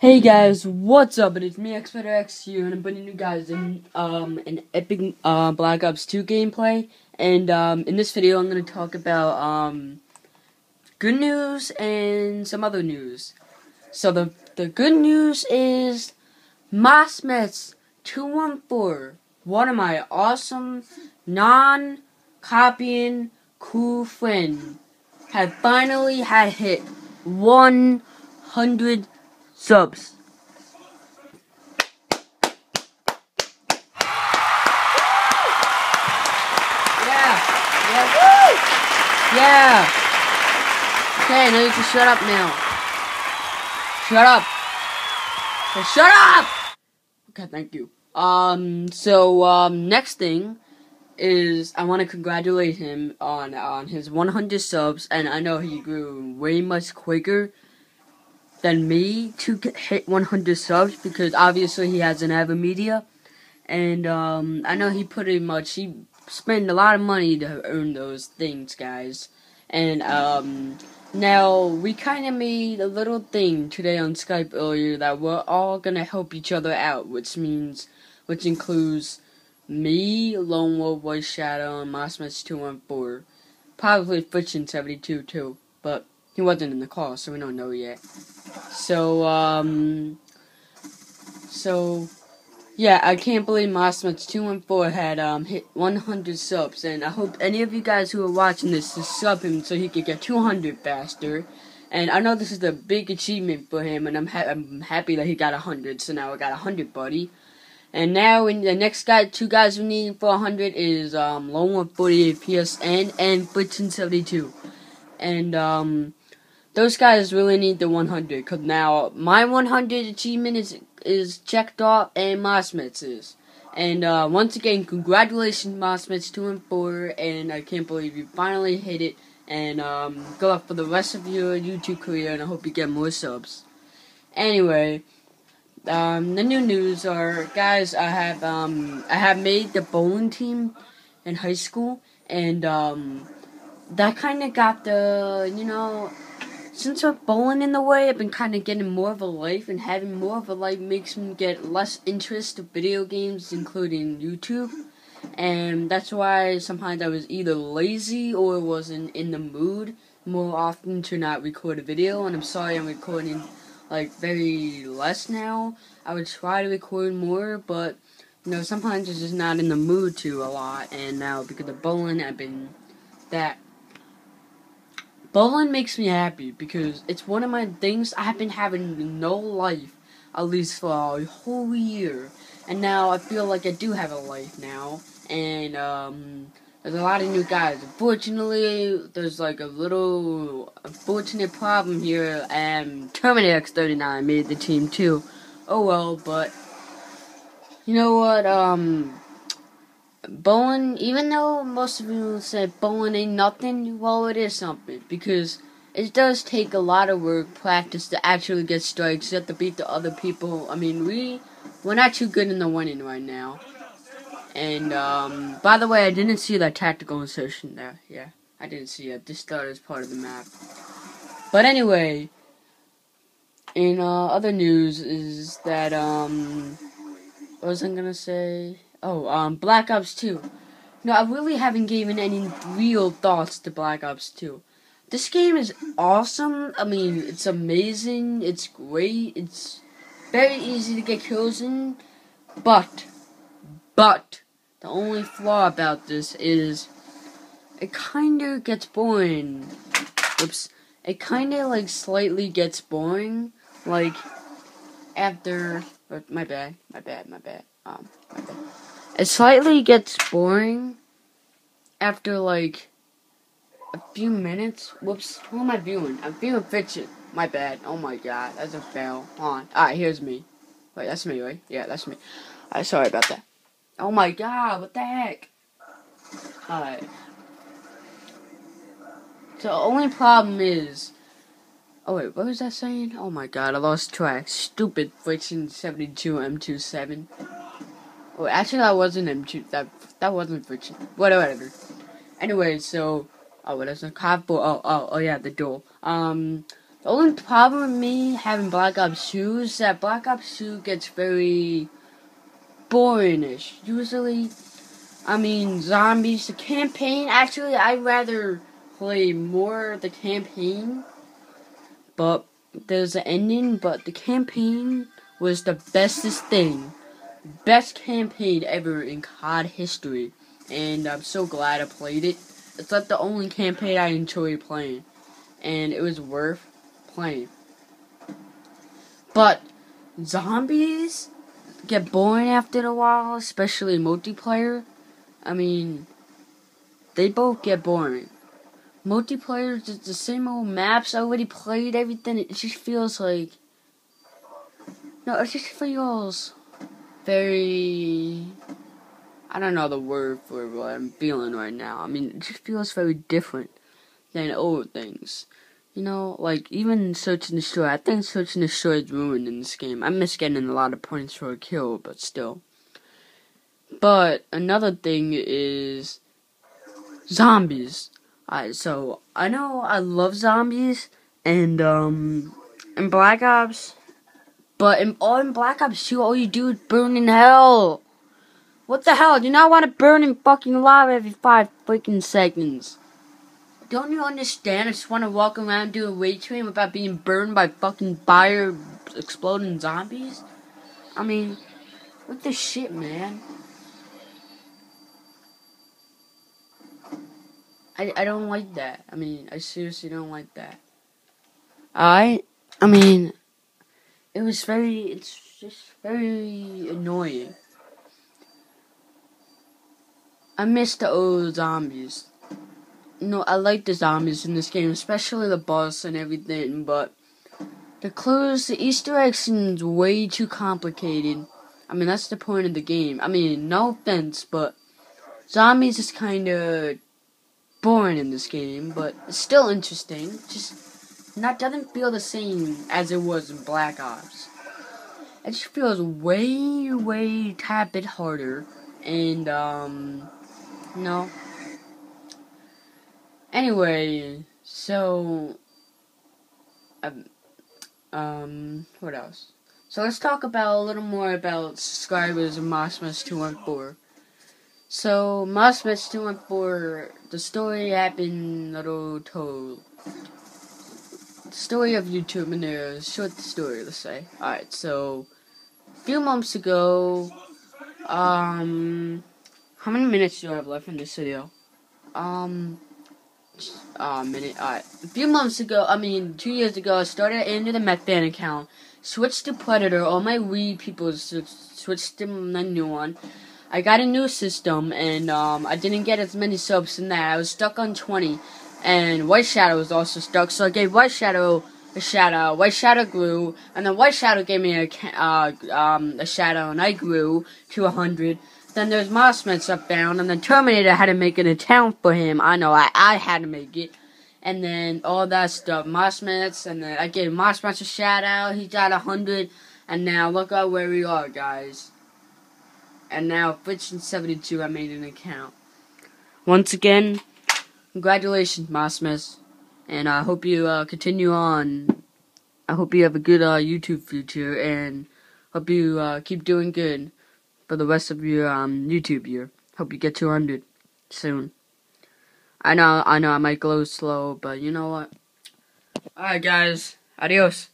Hey guys, what's up? It's me, XFighterX here, and I'm putting you guys in um an epic uh, Black Ops 2 gameplay. And um in this video, I'm gonna talk about um good news and some other news. So the the good news is Masmets 214, one of my awesome non-copying cool friend, had finally had hit 100 subs. Yeah, yeah, woo! Yeah. Okay, now you can shut up now. Shut up. Shut up. Okay, thank you. Um, so um, next thing is I want to congratulate him on on his 100 subs, and I know he grew way much quicker than me to hit 100 subs because obviously he has an media, and um, I know he pretty much he spent a lot of money to earn those things, guys. And um, now we kind of made a little thing today on Skype earlier that we're all gonna help each other out, which means, which includes me, Lone Wolf, Voice Shadow, and Masmets 214. Probably Friction 72 too, but he wasn't in the call, so we don't know yet. So, um, so, yeah, I can't believe Masmets 214 had, um, hit 100 subs, and I hope any of you guys who are watching this to sub him so he could get 200 faster. And I know this is a big achievement for him, and I'm, ha I'm happy that he got 100, so now I got 100, buddy. And now, in the next guy, two guys we need for 100 is, um, Lone Wolf 48 PSN and Friction 72. And, um, those guys really need the 100 because now my 100 achievement is is checked off and Masmets is. And uh, once again, congratulations, Masmets 2 and 4, and I can't believe you finally hit it. And um, good luck for the rest of your YouTube career, and I hope you get more subs. Anyway, um, the new news are, guys, I have um, I have made the bowling team in high school, and um, that kind of got the, you know, since we're bowling in the way, I've been kind of getting more of a life, and having more of a life makes me get less interest to video games, including YouTube. And that's why sometimes I was either lazy or wasn't in the mood more often to not record a video. And I'm sorry I'm recording like very less now. I would try to record more, but you know sometimes it's just not in the mood to a lot. And now because of bowling, I've been that Bowling makes me happy because it's one of my things I have been having no life at least for a whole year. And now I feel like I do have a life now. And um there's a lot of new guys. Unfortunately, there's like a little unfortunate problem here and Terminator X39 made the team too. Oh well, but you know what, um bowling, even though most of you said bowling ain't nothing, well, it is something because it does take a lot of work, practice to actually get strikes. You have to beat the other people. I mean, we we're not too good in the winning right now. And um, by the way, I didn't see that tactical insertion there. Yeah, I didn't see it. This started as part of the map. But anyway, in uh, other news is that um, what was I gonna say? Oh, um, Black Ops 2. No, I really haven't given any real thoughts to Black Ops 2. This game is awesome. I mean, it's amazing. It's great. It's very easy to get kills in. But, but, the only flaw about this is it kinda gets boring. Whoops. It kinda, like, slightly gets boring. Like, after. My bad, my bad, my bad. Um, my bad. It slightly gets boring after like a few minutes. Whoops, who am I viewing? I'm viewing Friction. My bad. Oh my god, that's a fail. Hold on. Alright, here's me. Wait, that's me, right? Yeah, that's me. Alright, sorry about that. Oh my god, what the heck? Alright. So the only problem is Oh wait, what was that saying? Oh my god, I lost track. Stupid Friction 72 M27. Oh, actually, that wasn't M2. That that wasn't friction. Whatever. Anyway, so oh, what is a cardboard? Oh, oh, oh yeah, the door. Um, the The only problem with me having Black Ops 2 is that Black Ops 2 gets very boringish. Usually, I mean, zombies, the campaign, actually, I'd rather play more the campaign, but there's an ending, but the campaign was the bestest thing. Best campaign ever in COD history. And I'm so glad I played it. It's like the only campaign I enjoy playing. And it was worth playing. But zombies get boring after a while, especially multiplayer. I mean, they both get boring. Multiplayer is the same old maps. I already played everything. It just feels like no, it just feels very. I don't know the word for what I'm feeling right now. I mean, it just feels very different than old things. You know, like even Search and Destroy. I think Search and Destroy is ruined in this game. I miss getting a lot of points for a kill, but still. But another thing is zombies. Alright, so I know I love zombies and um in Black Ops, but in all in Black Ops 2, all you do is burn in hell. What the hell? Do you not want to burn in fucking lava every five freaking seconds? Don't you understand? I just want to walk around doing weight training without being burned by fucking fire exploding zombies? I mean, what the shit, man? I, I don't like that. I mean, I seriously don't like that. I I mean, it was very it's just very annoying. I miss the old zombies. Know, I like the zombies in this game, especially the boss and everything, but the clues, the Easter eggs seems way too complicated. I mean, that's the point of the game. I mean, no offense, but zombies is kind of boring in this game, but it's still interesting. Just not doesn't feel the same as it was in Black Ops. It just feels way, way tad bit harder, and um, no. Anyway, so um, um, what else? So let's talk about a little more about subscribers of Mossmas 214. So, Mossmas 214, the story happened a little told. Story of YouTube in a short story, let's say. Alright, so, a few months ago, um, how many minutes do I have left in this video? Um, a minute, alright. A few months ago, I mean, two years ago, I started into the Methban account, switched to Predator, all my Wii people switched to the new one. I got a new system, and um, I didn't get as many subs in that. I was stuck on 20, and White Shadow was also stuck, so I gave White Shadow a shadow. White Shadow grew, and then White Shadow gave me a uh, um, a shadow, and I grew to 100. Then there's Mossmans up down, and then Terminator had to make an account for him. I know, I, I had to make it. And then all that stuff, Mossmans, and then I gave Mossmans a shout out. He got 100, and now look at where we are, guys. And now, Friction72, I made an account. Once again, congratulations, Mossmas. And I hope you uh, continue on. I hope you have a good uh, YouTube future, and hope you uh, keep doing good for the rest of your um, YouTube year. Hope you get 200 soon. I know, I know, I might go slow, but you know what? Alright, guys. Adios.